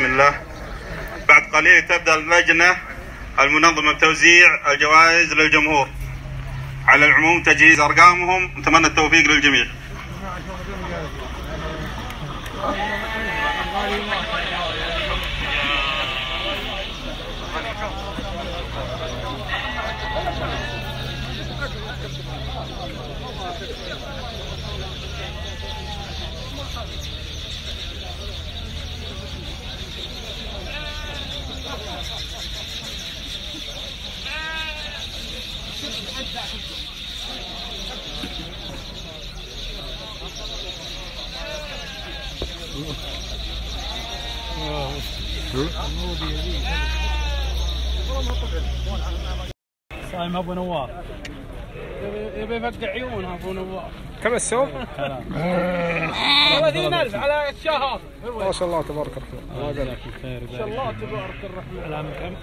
بسم الله. بعد قليل تبدأ اللجنة المنظمة بتوزيع الجوائز للجمهور. على العموم تجهيز أرقامهم نتمنى التوفيق للجميع. صايم أبو نواف. يبي يفقع عيونها أبو نواف. كم السوق؟ 30000 على الشهر. ما شاء الله تبارك الرحمن. الله يجزاك الخير. ما شاء الله تبارك الرحمن. على كم؟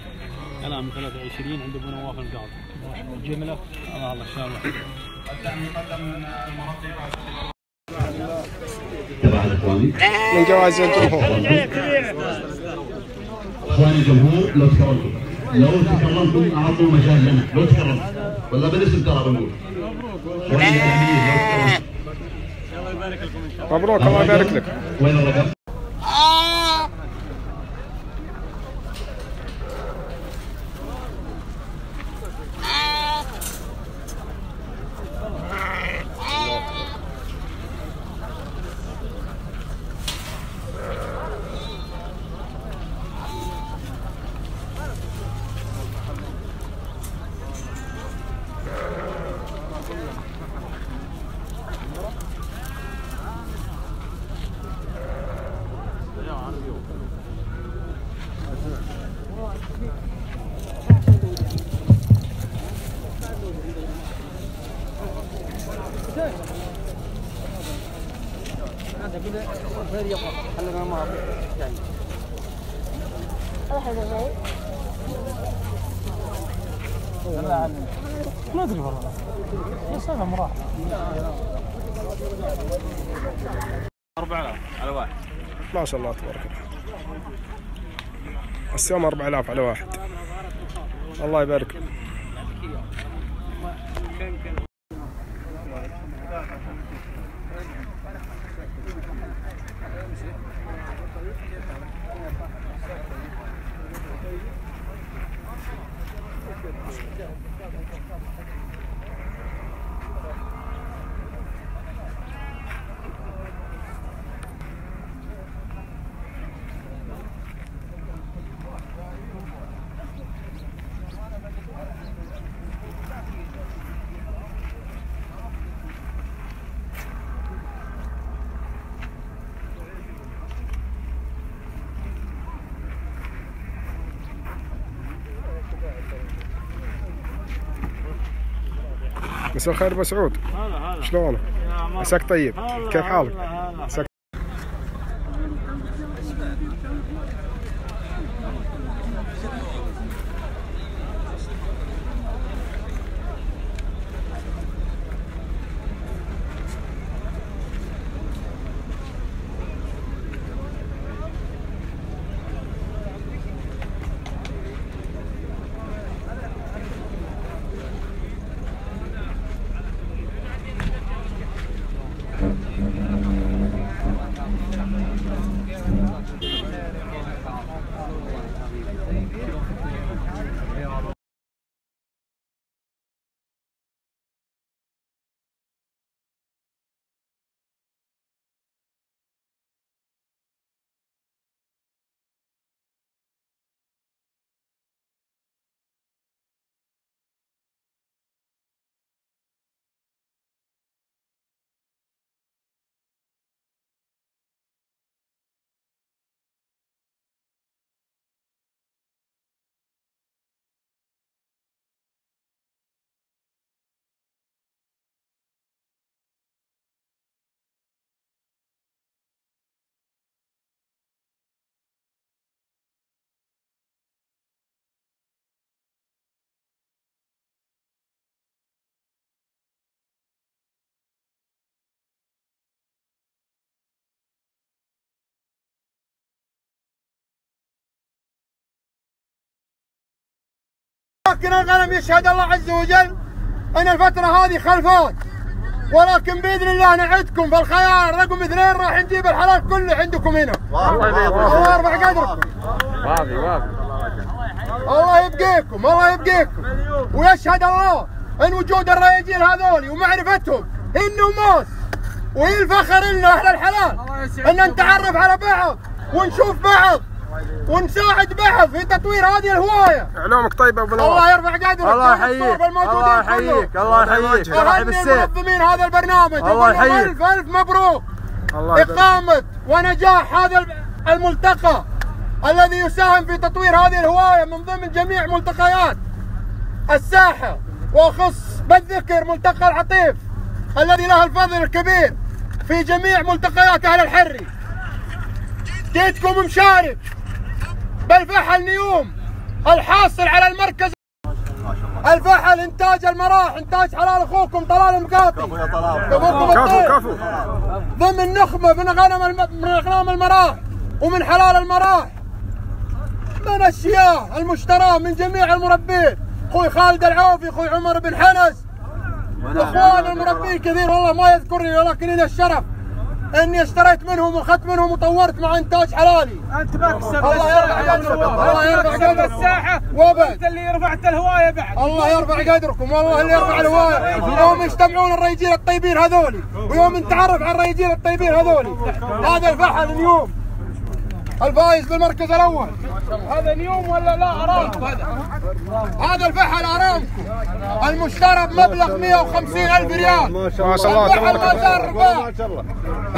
على من 23 عند أبو نواف القاضي. الجمله الله الله ان شاء الله. تبع اخواني من جوائز الجمهور. أخواني الجمهور لو تكرمتم. لو تكرمتم أعطوا مجال لنا. لو تكرمتم. بالاسم ترى بنقول. أخواني الأمير لو تكرمتم. مبروك الله يبارك لك. وين الرقم؟ ما ادري والله. بس أنا مراح 4000 على واحد. ما شاء الله تبارك الله. السوم 4000 على واحد. الله يبارك. مساء الخير أبو سعود شلونك؟ عساك طيب كيف حالك؟ عساك لكن الغنم يشهد الله عز وجل أن الفترة هذه خلفات ولكن بإذن الله نعدكم في الخيار رقم اثنين راح نجيب الحلال كله عندكم هنا. الله يرفع قدركم. واضي واضي الله يبقيكم الله يبقيكم. ويشهد الله أن وجود الرياجيل هذول ومعرفتهم انه موس وهي الفخر لنا أهل الحلال. أن نتعرف على بعض ونشوف بعض. ونساعد بعض في تطوير هذه الهواية. علومك طيبه أبو الله يرفع قدرك الله يحييك. الله. يحييك. الله يحييك. صاحب السيف منظمين هذا البرنامج. الله يحييك. ألف ألف مبروك. الله إقامة ونجاح هذا الملتقى الذي يساهم في تطوير هذه الهواية من ضمن جميع ملتقيات الساحة. وأخص بالذكر ملتقى العطيف الذي له الفضل الكبير في جميع ملتقيات أهل الحري. جيتكم مشارك. بالفحل نيوم الحاصل على المركز الفحل إنتاج المراح إنتاج حلال أخوكم طلال المقاطي كفو الطيب. كفو. ضمن نخبة من غنم الم... من أغنام المراح ومن حلال المراح. من الشياه المشتراه من جميع المربين أخوي خالد العوفي أخوي عمر بن حنس. إخوان المربين كثير والله ما يذكرني ولكن لي الشرف اني اشتريت منهم واخذت منهم وطورت مع انتاج حلالي. انت مكسب الله يرفع قدرك الله يرفع قدرك الساحة. وابد. انت اللي رفعت الهواية بعد. الله يرفع قدركم. والله اللي يرفع الهواية. يوم يجتمعون الريجيل الطيبين هذولي. ويوم نتعرف على الريجيل الطيبين هذولي. هذا الفحل اليوم. الفايز بالمركز الأول. هذا نيوم ولا لا؟ أرامكو. هذا هذا الفحل أرامكو. المشترى بمبلغ 150 ألف ريال. ما شاء الله. تبارك ما زال رباح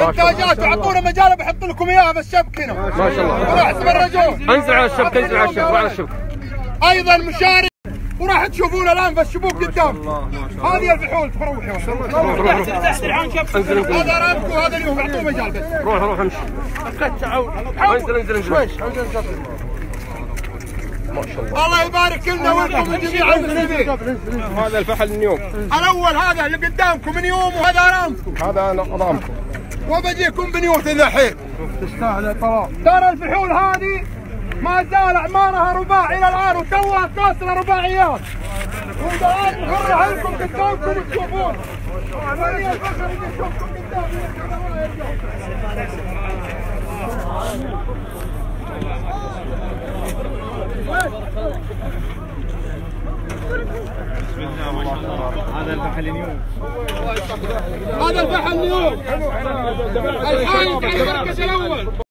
انتاجات اعطونا مجال بحط لكم اياها بالشبك هنا. ما شاء الله. انزل على الشبك انزل على الشبك وعلى الشبك أيضا مشارك وراح تشوفون الآن في الشبوك قدام. هذه الفحول تروح يا ولد. تحت هذا رامكو هذا اليوم اعطوه مجال بس. روح روح امشي. انزل انزل انزل. الله. يبارك لنا ولكم جميع المسلمين هذا الفحل اليوم الأول هذا اللي قدامكم من يوم وهذا رامكم هذا نظامكم وبجيكم بنيوت الحين تستاهل ترى الفحول هذه ما زال أعمارها رباعي إلى الآن وتوها كاسره رباعيات. والان نغر عنكم قدامكم تشوفون عمليه الفخر اللي تشوفكم قدامي هذا البحر اليوم. هذا البحر اليوم. الحين على المركز الأول.